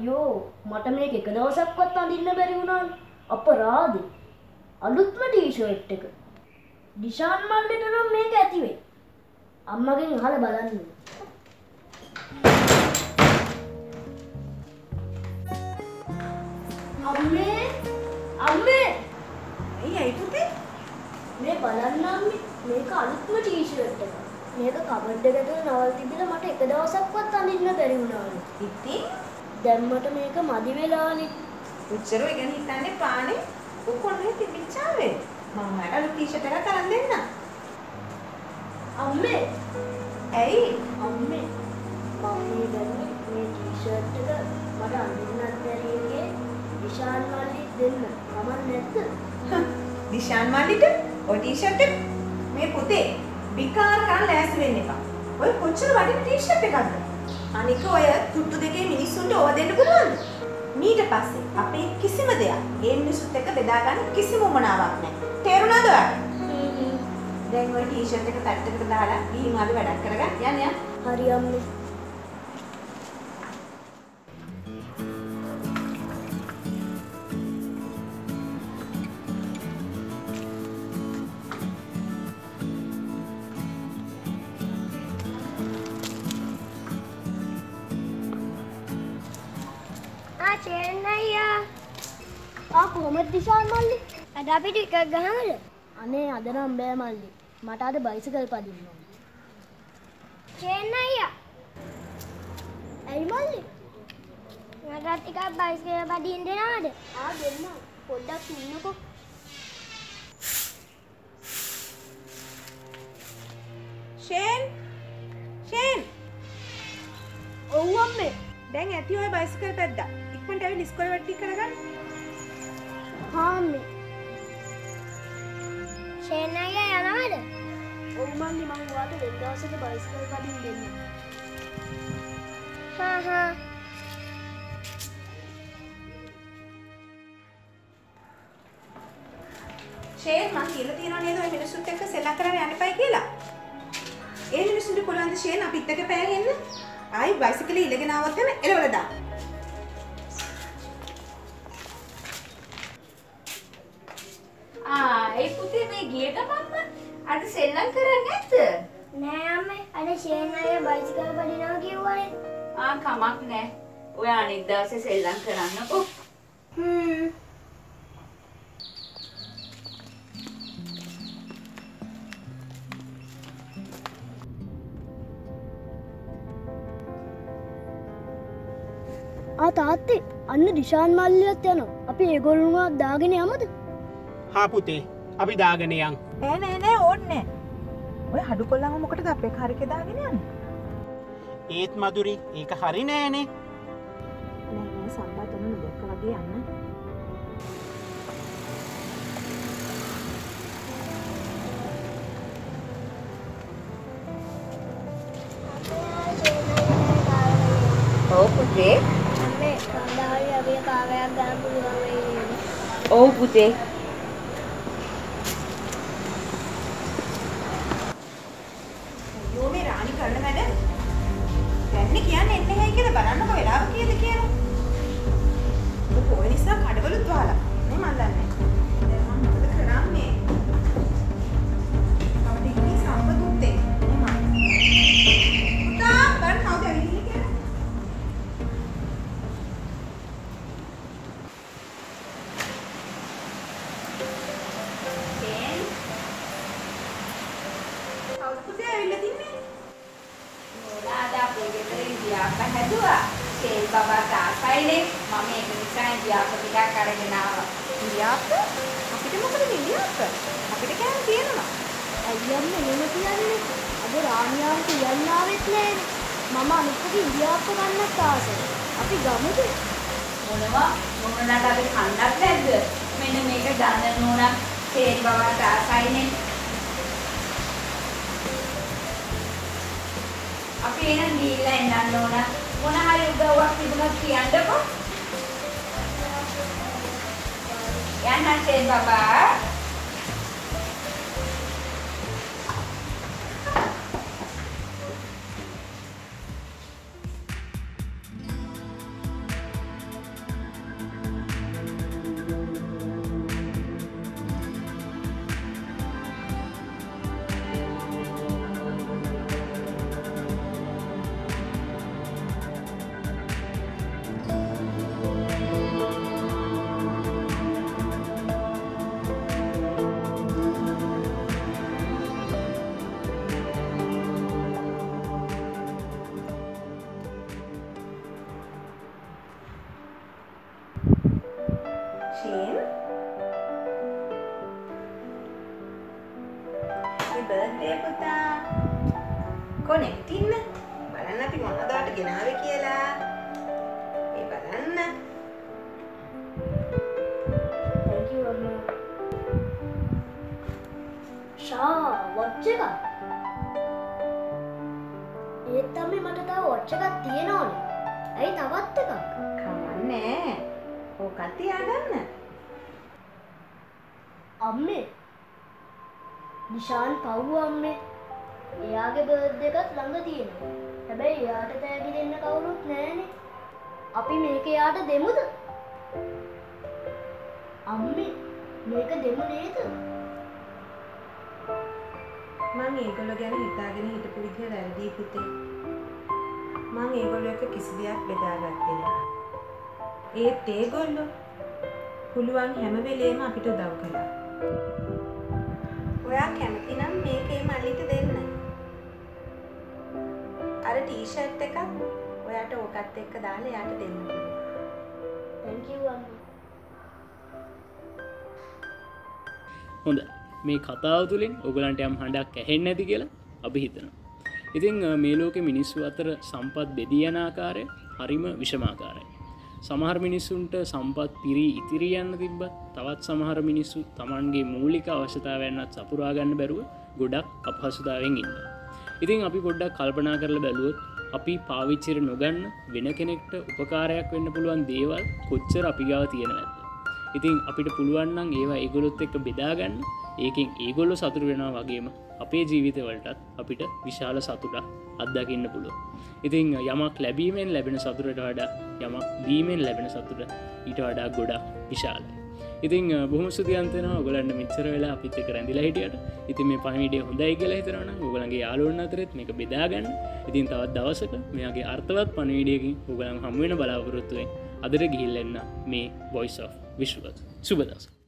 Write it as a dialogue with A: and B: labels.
A: අයියෝ මට මේක එක දවසක්වත් අඳින්න බැරි වුණානේ. අපරාධේ. අලුත්ම ටී-ෂර්ට් එක. ඩිෂාන් මල්ලිට නම් මේක ඇති වෙයි. අම්මගෙන් අහලා බලන්න. අම්මේ අම්මේ
B: ඇයි පුතේ?
A: මේ බලන්න අම්මේ මේක අලුත්ම ටී-ෂර්ට් එක. මේක කබඩ් එකට නවල් තිබිලා මට එක දවසක්වත් අඳින්න බැරි වුණානේ.
B: ඉතින්
A: දැන් මට මේක මදි වෙලානේ.
B: උච්චර ඒ ගැන හිතන්නේ පානේ උකොන්නේ තිබිච්චාවේ. මම මට අලුත් ටී-ෂර්ට් එකක් අරන් දෙන්න.
A: අම්මේ
B: ඇයි?
A: අම්මේ මම මේ දැන්නේ මේ ටී-ෂර්ට් එක මට අඳින්නත් බැරි එකේ විශාල් මල්ලි දෙන්න. කමක් නැද්ද?
B: දිශාන් මල්ලිට ඔය ටී-ෂර්ට් එක මේ පුතේ විකාර කරන් ලෑස්ති වෙන්න එපා. ඔය කොච්චර වටින ටී-ෂර්ට් එකක්ද? අනික ඔය තුට්ටු දෙකේ මිනිස්සුන්ට ඕව දෙන්න පුළුවන්ද? මීට පස්සේ අපේ කිසිම දෙයක් ඒ මිනිස්සුත් එක්ක බෙදා ගන්න කිසිම උමනාවක් නැහැ. තේරුණාද ඔයාලට? දැන් ওই ටී-ෂර්ට් එක පැත්තකට දාලා ගිහින් ආවේ වැඩක් කරගන්න යන්න යන්න.
A: හරි අම්මේ.
C: චේන් අයියා
A: ආ කොහමද විශාල් මල්ලි?
C: අද අපි ටිකක් ගහමද?
A: අනේ අද නම් බෑ මල්ලි. මට අද බයිසිකල් පදින්න ඕන.
C: චේන් අයියා
A: ඇයි මල්ලි?
C: මට ටිකක් බයිසිකල් පදින්න දෙනවද?
A: ආ දෙන්න. පොඩ්ඩක් ඉන්නකෝ.
B: ෂේන් ෂේන්
A: ඔව් අම්මේ.
B: දැන් ඇති ඔය බයිසිකල් පැද්දා. ඉක්මනට ඇවිත් ඉස්කෝලේ වැඩ ටික කරගන්න.
A: හා.
C: චේන් අයියා යනවද?
A: ඔව් මල්ලි මම ඔයාලට වෙන දවසක බයිසිකල් පදින්න දෙන්නම්.
C: හා හා
B: ෂේන් මං කියලා තියෙනවා නේද ඔය මිනිස්සුත් එක්ක සෙල්ලම් කරන්න යන්න එපයි කියලා. ඒ මිනිස්සුන්ට පුළුවන් ද ෂේන් අපිත් එක්ක පෑන් එන්න? ආයි බයිසිකලේ ඉලගෙන ආවොත් එම එලවල දාන්න.
D: ආ ඒ පුතේ මේ ගිය ගමන්ම අද සෙල්ලම් කරන්නේ නැද්ද?
C: නෑ අම්මේ අද චේන් අයියා බයිසිකල් පදිනවා කිව්වනේ.
D: ආ කමක් නෑ. ඔය අනිත් දවසේ සෙල්ලම් කරන්නකෝ.
C: හ්ම්
A: ආ තාත්තේ අන්න ඩිෂාන් මල්ලියත් යනවා. අපි ඒගොල්ලුන්වත් දාගෙන යමුද?
E: හා පුතේ අපි දාගෙන යන්
B: නෑ නෑ නෑ ඕන්නේ ඔය හඩු කොල්ලම මොකටද අපේ කාර්යක දාගෙන යන්නේ?
E: ඒත් මදුරි ඒක හරි නෑනේ
B: නෑ නෑ සම්බත් ඔන්න නොදැක්ක වගේ යන්න.
D: ඔව් පුතේ.
C: අම්මේ කවදාහරි අපි කාර්යයක් ගන්න පුළුවන් වෙයි නේද?
D: ඔව් පුතේ.
B: අයියෝ මේ රාණි කරන වැඩ. දැන්නේ කියන්නේ එන්නේ නැහැ කියලා බලන්නකො වෙලාව කීයද කියලා. ඔය පොය නිසා කඩවලුත් වහලා. නේ මන් දන්නේ.
D: අපේ ගෙදර ඉන්දියාප්ප හැදුවා. ෂේන් බබාට ආසයිනේ. මම ඒක නිසා ඉන්දියාප්ප ටිකක් අරගෙන ආවා.
B: ඉන්දියාප්ප? අපිට මොකද ඉන්දියාප්ප? අපිට කෑම තියෙනවා.
A: අයියම්ම එහෙම කියන්නේ. අද රාමියාව කියන්න ආවෙත් නෑනේ. මම අනිත් එක ඉන්දියාප්ප ගන්නත් ආසයි. අපි ගමුද?
D: මොනවා මොනකට අපි කන්නත් නැද්ද? මෙන්න මේක ගන්න නෝනා ෂේන් බබාට ආසයිනේ. අපි එහෙනම් ගිහිල්ලා එන්නන්න ඕන. මොන හරි උදව්වක් තිබුණොත් කියන්නකෝ. යන්න ෂේන් බබා.
B: කො නැගිටින්න බලන්න අපි මොනවදට ගෙනාවේ කියලා ඒ බලන්න
A: Thank you අම්මා. ෂා වොච් එකක්. ඒත් තමයි මට තව වොච් එකක් තියෙනවනේ. ඇයි තවත් එකක්?
B: කමන්නේ ඕකත් තියාගන්න
A: අම්මේ. නිශාන් පව්ව අම්මේ. එයාගේ බර්ත්ඩේ එකත් ළඟ තියෙනවා. හැබැයි එයාට තෑගි දෙන්න කවුරුත් නැහනේ. අපි මේක එයාට දෙමුද? අම්මේ මේක දෙමු නේද?
B: මං ඒගොල්ලෝ ගැන හිතාගෙන හිටපු විදිහ වැරදි පුතේ. මං ඒගොල්ලෝ එක්ක කිසි දෙයක් බෙදාගත්තේ නෑ. ඒත් ඒගොල්ලෝ පුළුවන් හැම වෙලේම අපිට උදව් කළා. ඔයා කැමති නම් මේකේ මල්ලිට දෙන්න. අර ටී-ෂර්ට් එකක් ඔයාට ඕකත් එක්ක දාලා එයාට දෙන්න පුළුවන්.
A: Thank you අම්මා.
F: හොඳ මේ කතාව තුළින් ඔගලන්ට යම් හඬක් ඇහෙන් නැති කියලා අපි හිතනවා. ඉතිං මේ ලෝක මිනිස්සු අතර සම්පත් බෙදියනාකාරය හරිම විෂමාකාරය. සමහර මිනිස්සුන්ට සම්පත් පිරී ඉතිරියන්න තිබ්බත් තවත් සමහර මිනිස්සු තමන්ගේ මූලික අවශ්‍යතාවයන්නත් සපුරාගන්න බැරුව ගොඩක් අපහසුතාවෙන් ඉන්න. ඉතින් අපි පොඩ්ඩක් කල්පනා කරල බැලුවොත් අපි පාවිච්චර නොගන්න වෙන කෙනෙක්ට උපකාරයක් වෙන්න පුළුවන් දේවල් කොච්චර අපි ගාව තියෙන ඇද. ඉතින් අපිට පුළුවන්නම් ඒවා ඒගොලොත් එක්ක බෙදාගන්න ඒකින් ඒගොල්ලො සතුර වෙනවා වගේම අපේ ජීවිතවලටත් අපිට විශාල සතුටක් අත්දකින්න පුළුව. ඉතිං යමක් ලැබීමෙන් ලැබෙන සතුරට වඩා යමක් දීමෙන් ලැබෙන සතුට ඊට වඩා ගොඩක් විශාලයි. ඉතින් බොහම සුතියන්තන ගොලන්න මෙච්චර වෙලා අපිත් එක රැඳිලා හිටියට. ඉතින් මේ පණවිඩිය හොඳයි කියලා හිතරන ගොලන්ගේ යාලුවන් අතරෙත් මේක බෙදාගන්න ඉතින් තවත් දවසක මෙයාගේ අර්ථවත් පණවිඩියකින් උගලන් හමුවෙන බලාපොරොත්තුවෙන් අදර ගිහිල්ලෙන්න මේ බොයිස් of විශ්වත් සුබදස